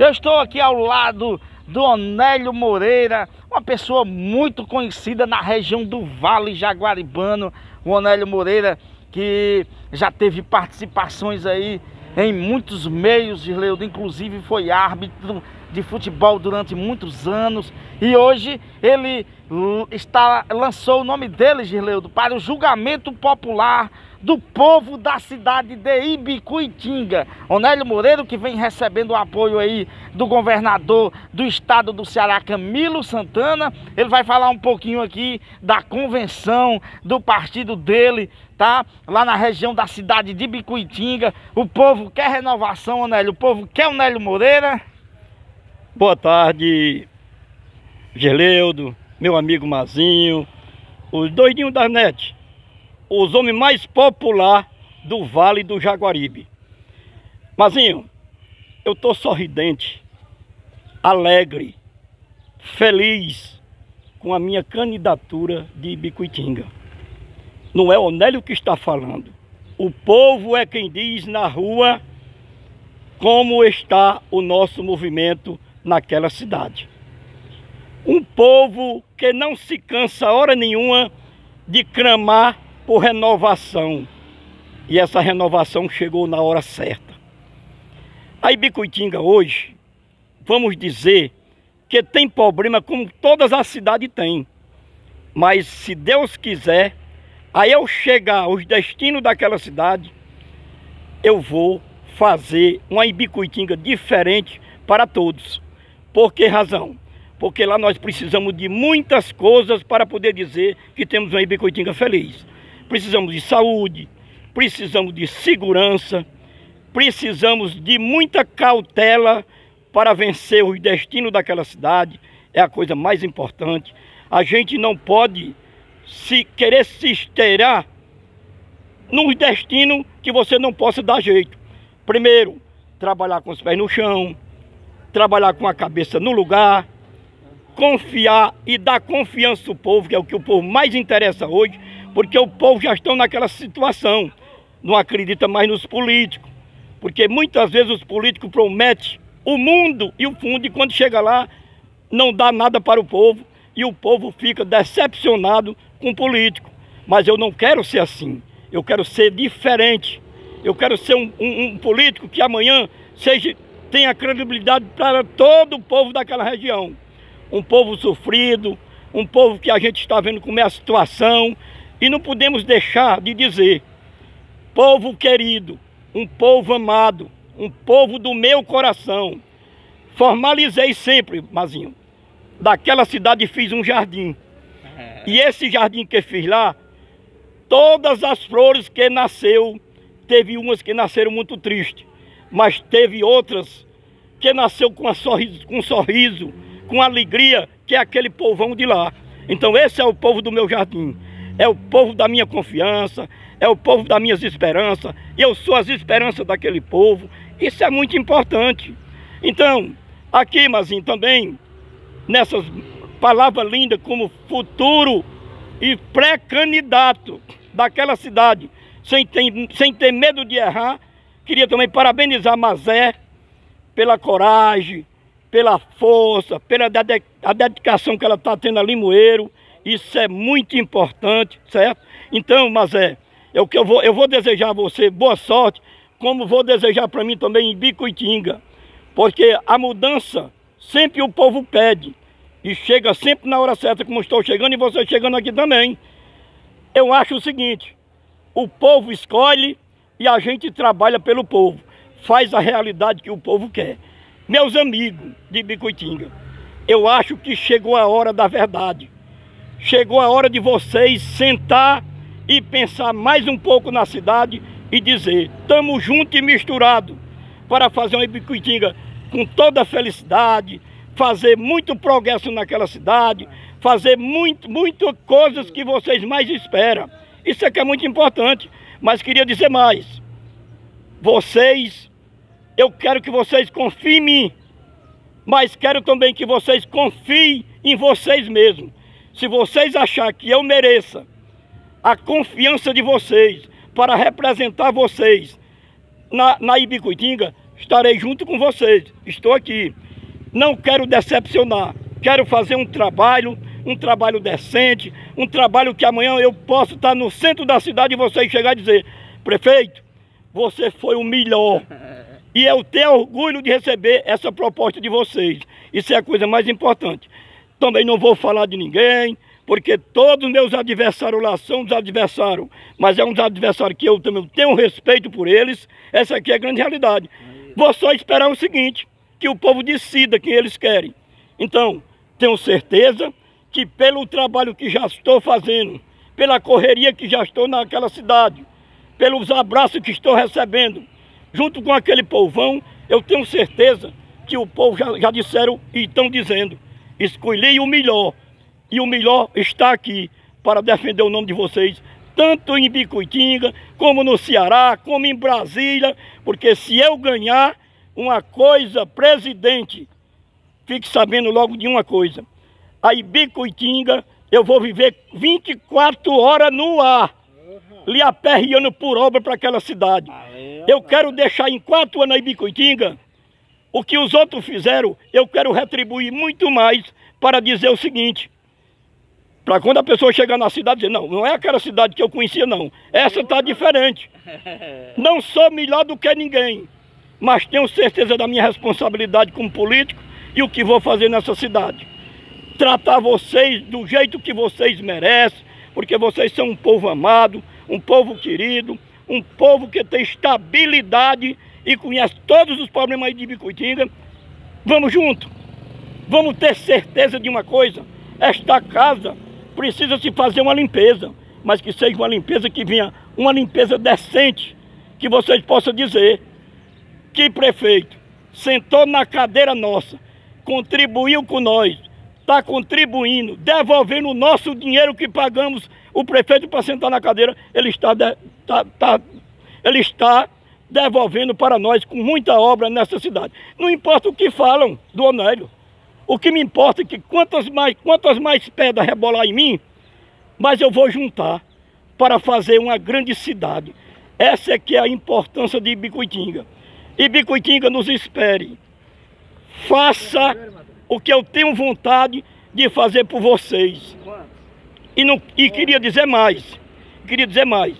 Eu estou aqui ao lado do Onélio Moreira, uma pessoa muito conhecida na região do Vale Jaguaribano. O Onélio Moreira que já teve participações aí em muitos meios, Girleudo, inclusive foi árbitro de futebol durante muitos anos e hoje ele está, lançou o nome dele, Girleudo, para o julgamento popular do povo da cidade de Ibicuitinga. Onélio Moreira, que vem recebendo o apoio aí do governador do estado do Ceará, Camilo Santana. Ele vai falar um pouquinho aqui da convenção do partido dele, tá? Lá na região da cidade de Ibicuitinga. O povo quer renovação, Onélio. O povo quer Onélio Moreira. Boa tarde, Geleudo, meu amigo Mazinho, os doidinhos da net os homens mais populares do Vale do Jaguaribe. Mazinho, eu tô sorridente, alegre, feliz com a minha candidatura de Bicuitinga. Não é Onélio que está falando. O povo é quem diz na rua como está o nosso movimento naquela cidade. Um povo que não se cansa hora nenhuma de clamar por renovação. E essa renovação chegou na hora certa. A Ibicuitinga hoje, vamos dizer que tem problema como todas as cidades têm. Mas se Deus quiser, aí eu chegar aos destinos daquela cidade, eu vou fazer uma Ibicuitinga diferente para todos. Por que razão? Porque lá nós precisamos de muitas coisas para poder dizer que temos uma Ibicuitinga feliz precisamos de saúde, precisamos de segurança, precisamos de muita cautela para vencer o destino daquela cidade, é a coisa mais importante. A gente não pode se querer se esteirar num destino que você não possa dar jeito. Primeiro, trabalhar com os pés no chão, trabalhar com a cabeça no lugar, confiar e dar confiança ao povo, que é o que o povo mais interessa hoje, porque o povo já está naquela situação, não acredita mais nos políticos, porque muitas vezes os políticos prometem o mundo e o fundo, e quando chega lá, não dá nada para o povo, e o povo fica decepcionado com o político. Mas eu não quero ser assim, eu quero ser diferente, eu quero ser um, um, um político que amanhã seja, tenha credibilidade para todo o povo daquela região. Um povo sofrido, um povo que a gente está vendo como é a situação, e não podemos deixar de dizer, povo querido, um povo amado, um povo do meu coração. Formalizei sempre, Mazinho, daquela cidade fiz um jardim. E esse jardim que fiz lá, todas as flores que nasceu, teve umas que nasceram muito tristes, mas teve outras que nasceu com, sorriso, com um sorriso, com alegria, que é aquele povão de lá. Então esse é o povo do meu jardim é o povo da minha confiança, é o povo das minhas esperanças, e eu sou as esperanças daquele povo. Isso é muito importante. Então, aqui, Mazinho, também, nessas palavras lindas como futuro e pré-candidato daquela cidade, sem ter, sem ter medo de errar, queria também parabenizar Mazé pela coragem, pela força, pela dedicação que ela está tendo ali em Moeiro. Isso é muito importante, certo? Então, Mazé, é o que eu vou, eu vou desejar a você boa sorte, como vou desejar para mim também em Bicuitinga. Porque a mudança sempre o povo pede. E chega sempre na hora certa, como estou chegando e você chegando aqui também. Eu acho o seguinte, o povo escolhe e a gente trabalha pelo povo. Faz a realidade que o povo quer. Meus amigos de Bicuitinga, eu acho que chegou a hora da verdade. Chegou a hora de vocês sentar e pensar mais um pouco na cidade e dizer, estamos juntos e misturados para fazer uma Ibicuitinga com toda a felicidade, fazer muito progresso naquela cidade, fazer muito, muito coisas que vocês mais esperam. Isso é que é muito importante, mas queria dizer mais. Vocês, eu quero que vocês confiem em mim, mas quero também que vocês confiem em vocês mesmos. Se vocês acharem que eu mereça a confiança de vocês para representar vocês na, na Ibicuitinga, estarei junto com vocês. Estou aqui. Não quero decepcionar. Quero fazer um trabalho, um trabalho decente, um trabalho que amanhã eu possa estar no centro da cidade e vocês chegar e dizer, prefeito, você foi o melhor. E eu tenho orgulho de receber essa proposta de vocês. Isso é a coisa mais importante. Também não vou falar de ninguém, porque todos os meus adversários lá são os adversários, mas é um adversário que eu também tenho respeito por eles. Essa aqui é a grande realidade. Vou só esperar o seguinte, que o povo decida quem eles querem. Então, tenho certeza que pelo trabalho que já estou fazendo, pela correria que já estou naquela cidade, pelos abraços que estou recebendo, junto com aquele povão, eu tenho certeza que o povo já, já disseram e estão dizendo, escolhi o melhor, e o melhor está aqui para defender o nome de vocês, tanto em Bicuitinga, como no Ceará, como em Brasília, porque se eu ganhar uma coisa, presidente, fique sabendo logo de uma coisa, a Ibicuitinga eu vou viver 24 horas no ar, lhe aperreando por obra para aquela cidade. Eu quero deixar em quatro anos a Ibicuitinga, o que os outros fizeram, eu quero retribuir muito mais para dizer o seguinte, para quando a pessoa chegar na cidade dizer, não, não é aquela cidade que eu conhecia não, essa está diferente. Não sou melhor do que ninguém, mas tenho certeza da minha responsabilidade como político e o que vou fazer nessa cidade. Tratar vocês do jeito que vocês merecem, porque vocês são um povo amado, um povo querido, um povo que tem estabilidade e conhece todos os problemas de Bicuitinga. Vamos junto. Vamos ter certeza de uma coisa. Esta casa precisa se fazer uma limpeza, mas que seja uma limpeza que venha, uma limpeza decente, que vocês possam dizer que prefeito sentou na cadeira nossa, contribuiu com nós, está contribuindo, devolvendo o nosso dinheiro que pagamos o prefeito para sentar na cadeira, ele está, de, tá, tá, ele está devolvendo para nós com muita obra nessa cidade. Não importa o que falam do Onélio. O que me importa é que quantas mais, quantas mais pedras rebolar em mim, mais eu vou juntar para fazer uma grande cidade. Essa é que é a importância de Bicuitinga. E Bicuitinga nos espere. Faça o que eu tenho vontade de fazer por vocês. E, não, e queria dizer mais. Queria dizer mais.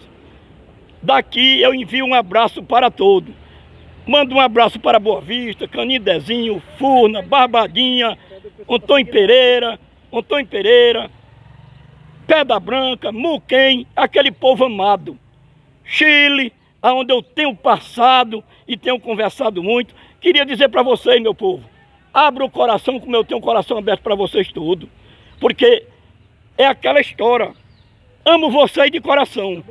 Daqui eu envio um abraço para todos. Mando um abraço para Boa Vista, Canidezinho, Furna, Barbadinha, Antônio Pereira, Antônio Pereira, Pedra Branca, Muquem, aquele povo amado. Chile, aonde eu tenho passado e tenho conversado muito. Queria dizer para vocês, meu povo, abra o coração como eu tenho o coração aberto para vocês tudo. Porque é aquela história. Amo vocês de coração.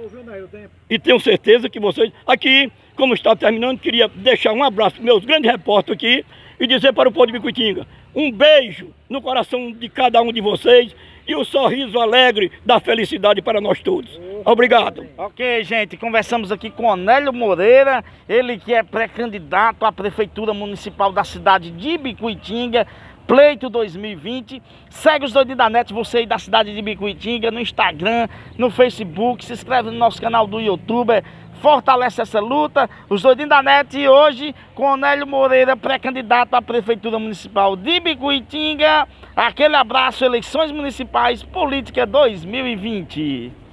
E tenho certeza que vocês... Aqui, como está terminando, queria deixar um abraço para meus grandes repórteres aqui e dizer para o povo de Bicuitinga, um beijo no coração de cada um de vocês e o um sorriso alegre da felicidade para nós todos. Obrigado. Ok, gente, conversamos aqui com Onélio Moreira, ele que é pré-candidato à Prefeitura Municipal da cidade de Bicuitinga, Pleito 2020. Segue os doidinhos da net, você aí da cidade de Bicuitinga, no Instagram, no Facebook, se inscreve no nosso canal do YouTube, fortalece essa luta. Os doidinhos da net hoje com Onélio Moreira, pré-candidato à Prefeitura Municipal de Bicuitinga. Aquele abraço, eleições municipais, política 2020.